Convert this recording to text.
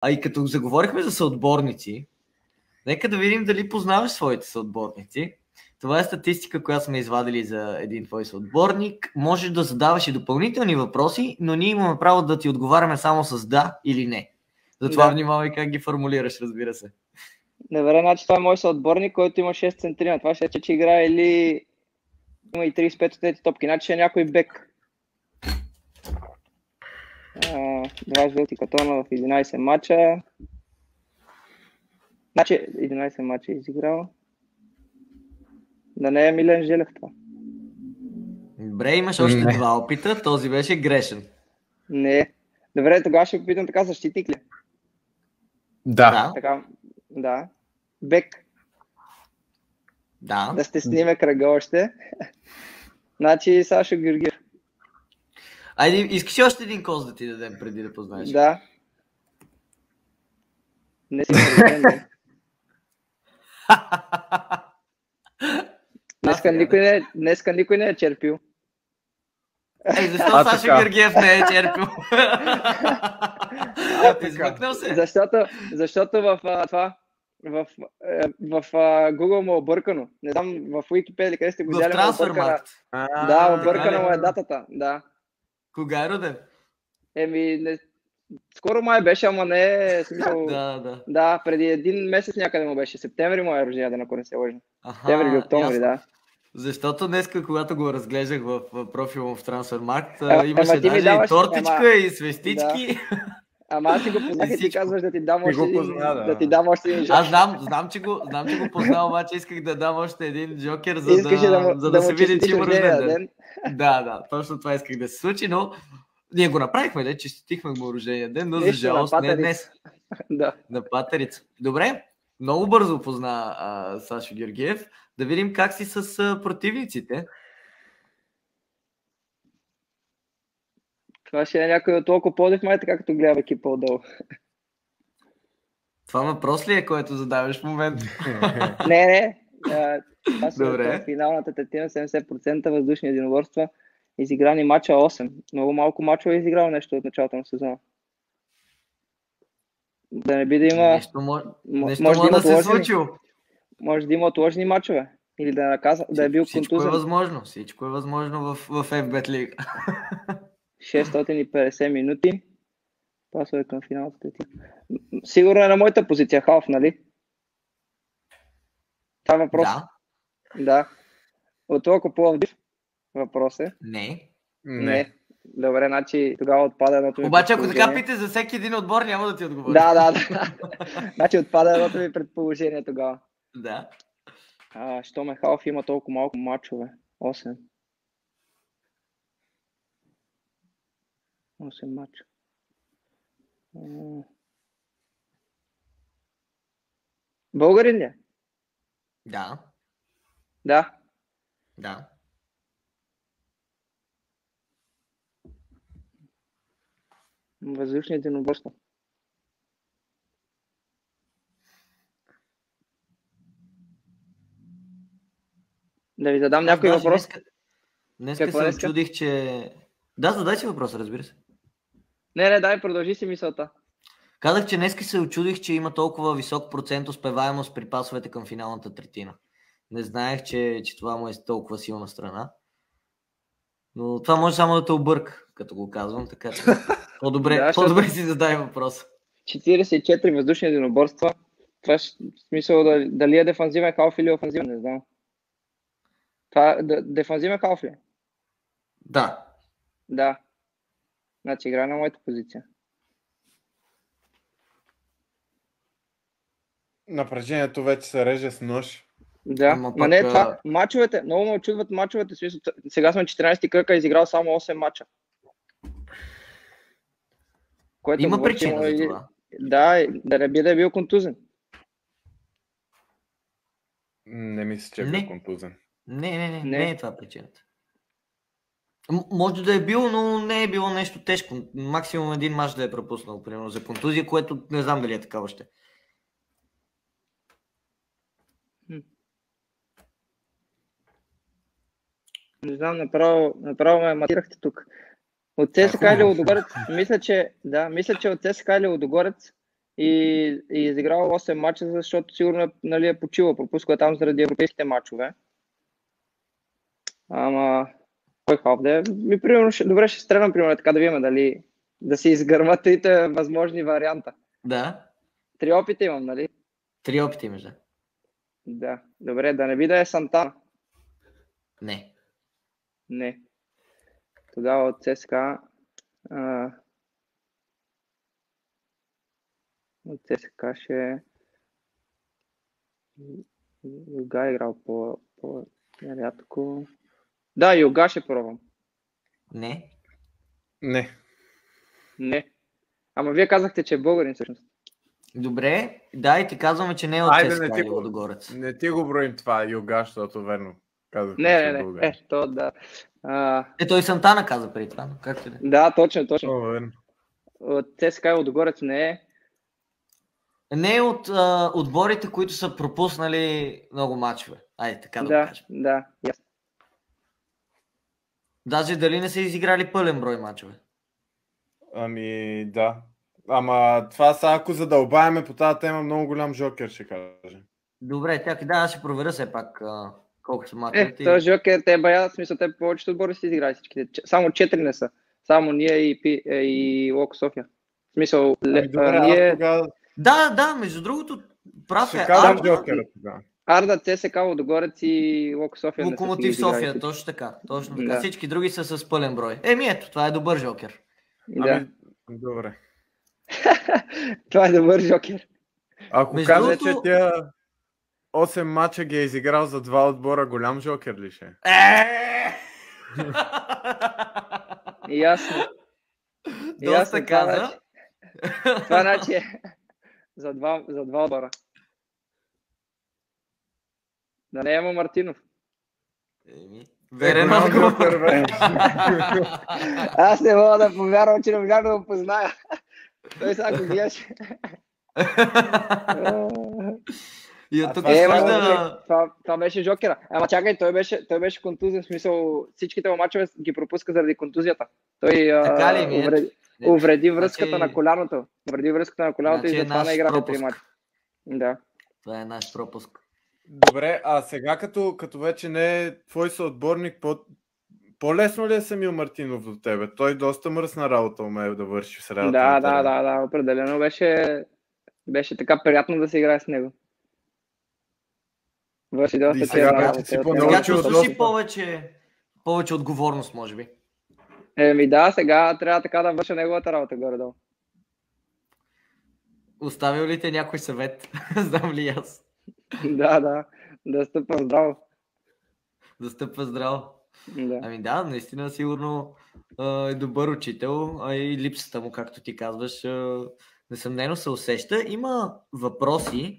А и като заговорихме за съотборници, нека да видим дали познаваш своите съотборници. Това е статистика, която сме извадили за един твой съотборник. Можеш да задаваш и допълнителни въпроси, но ние имаме право да ти отговаряме само с да или не. Затова да. внимавай как ги формулираш, разбира се. Добре, значи това е мой съотборник, който има 6 центри. Това ще е, че играе или има и 35 от тези топки. Значи е някой бек. 20 жълти катона в 11 мача. Значи 11 мача е изиграл. Да не е Милен Желев това. Добре, имаш още не. два опита. Този беше грешен. Не. Добре, тогава ще попитам така, защитник ли? Да. Така, да. Бек. Да. Да сте сниме кръга още. значи Сашо Георгиев. Айде, искаш ли още един коз да ти дадем преди да познаеш? Да. Не си Днеска никой, не, днеска никой не е черпил. Е, защо Сашо Георгиев не е черпил? а, ти измъкнал се. Защото, защото в а, това в, е, в, в Google му е объркано. Не знам, в Wikipedia къде сте го взяли. В трансфермаркт. Да, объркана му е датата. Да. Кога е роден? Еми, не, скоро май беше, ама не е смисъл. да, да. Да, преди един месец някъде му беше. Септември му е рождения, да ако не се лъжа. Септември или октомври, ясно. да. Защото днес, когато го разглеждах в, профила му в Трансфермаркт, имаше даже даваш, и тортичка ама... и свестички. Да. Ама аз си го познах и ти казваш да ти дам още един, позна, да. да ти дам още един жокер. Аз знам, знам, че го, знам, че го познавам, обаче исках да дам още един джокер, за да, да, му, за да, да се види, че има рожден ден. Да, да, точно това исках да се случи, но ние го направихме, да, честитихме му рождения ден, но за жалост не днес. да. На патерица. Добре, много бързо позна а, Сашо Георгиев. Да видим как си с а, противниците. Това ще е някой от толкова подив, май така като гледа екипа отдолу. Това въпрос ли е, който задаваш в момента? не, не. Това са Добре. финалната третина 70% въздушни единоборства. Изиграни мача 8. Много малко мачове е изиграл нещо от началото на сезона. Да не би да има... Нещо, мож... нещо може да, има да се случило. Може да има отложени мачове. Или да, наказа, да е бил Всичко контузен. е възможно. Всичко е възможно в, в FBET League. 650 минути. Пасове към финалната третина. Сигурно е на моята позиция, халф, нали? Това е въпрос. Да. Да. От толкова Пловдив въпрос е. Не. Не. не. Добре, значи тогава отпада едното ми Обаче, ако така пите за всеки един отбор, няма да ти отговоря. Да, да, да. значи отпада едното ми предположение тогава. Да. А, що ме халф има толкова малко мачове? 8. 8 мача. Българин ли? Е? Да. Да. Да. Въздушни единоборства. Да ви задам някой въпрос. Днес се чудих, че... Да, задай си въпрос, разбира се. Не, не, дай, продължи си мисълта. Казах, че днес се очудих, че има толкова висок процент успеваемост при пасовете към финалната третина. Не знаех, че, че това му е толкова силна страна. Но това може само да те обърка, като го казвам, така че по-добре, да, по-добре си задай въпрос. 44 въздушни единоборства. Това е смисъл да, дали е дефанзивен халф или офанзивен, не знам. Това да, дефанзивен халф ли? Да. Да. Значи игра на моята позиция. Напрежението вече се реже с нож. Да, Ама пък, не, това, мачовете, много ме очудват мачовете. Сега сме 14-ти кръка, изиграл само 8 мача. Което Има причина за това. Да, да не би да е бил контузен. Не мисля, че е бил контузен. Не, не, не, не, не е това причината. Може да е било, но не е било нещо тежко. Максимум един мач да е пропуснал, примерно, за контузия, което не знам дали е така още. Не знам, направо, направо ме матирахте тук. От ЦСКА или Лодогорец, мисля, че, да, мисля, че от ЦСКА или Лодогорец и, и изиграл 8 мача, защото сигурно нали, е почива, пропускал там заради европейските мачове. Ама, кой халф да? Ми, примерно, ще, добре, ще стрелям, примерно, така да видим дали да се изгърмат трите възможни варианта. Да. Три опита имам, нали? Три опита имаш, да. Да. Добре, да не би да е Сантана. Не. Не. Тогава от ЦСКА а... от ЦСКА ще Юга е играл по, по рядко. Да, Юга ще пробвам. Не. Не. Не. Ама вие казахте, че е българин всъщност. Добре, да, и ти казваме, че не е от Айде, не ти го-. Не ти го броим това, Юга, защото верно. Казах, Не, не, не. Е, то да. А, Е, той Сантана каза преди това, но както да е. да, точно, точно. О, верно. От ЦСКА и Лудогорец не е. Не е от а, отборите, които са пропуснали много мачове. Айде, така да, го Да, кажем. да. ясно. Даже дали не са изиграли пълен брой мачове. Ами, да. Ама това са, ако задълбаваме по тази тема, много голям жокер ще кажа. Добре, тя да, аз ще проверя все пак а, колко са Е, мачовете. този Жокер, те бая, смисъл, те повечето отбори си изиграли всичките. Само четири не са. Само ние и, Пи- е, и Локо София. В смисъл, Ами, добре, ние, тогава Да, да, между другото, прав ще е. кажа Арда жокера тогава. Арда, ЦСК, Лудогорец и Локо София Локомотив София, точно така. Точно така. Да. Всички други са с пълен брой. Еми ето, това е добър жокер. Да, Ами, добре. това е добър Жокер. Ако Между кажа, другото- че тия 8 мача ги е изиграл за два отбора, голям жокер ли ще? е? Е! Ясно. Доста каза. значи- Това значи е за два, за два отбора. Да не има Мартинов. Еми, Верен отговор. Аз не мога да повярвам, че не можах да го позная. Той сега го гледаш. И А от тук това Е, добре, това, това беше Жокера. Ама чакай, той беше, той беше контузен, в смисъл всичките му мачове ги пропуска заради контузията. Той а, Така ли ми е? увреди, Не, увреди връзката значи- на коляното. Увреди връзката на коляното Значи и е затова не играха три пропуск. мача. Да. Това е наш пропуск. Добре, а сега като, като вече не е твой съотборник, по, по-лесно ли е Самил Мартинов до тебе? Той доста мръсна работа умее да върши в средата. Да, да, да, да, определено беше, беше така приятно да се играе с него. Върши доста И сега вече работа. си от по- него. Сега Научил чувстваш доста. повече, повече отговорност, може би. Еми да, сега трябва така да върша неговата работа горе-долу. Оставил ли те някой съвет? Знам ли аз? да, да, да стъпа здраво. Да стъпва здраво. Да. Ами да, наистина сигурно е добър учител, а и липсата му, както ти казваш, несъмнено се усеща. Има въпроси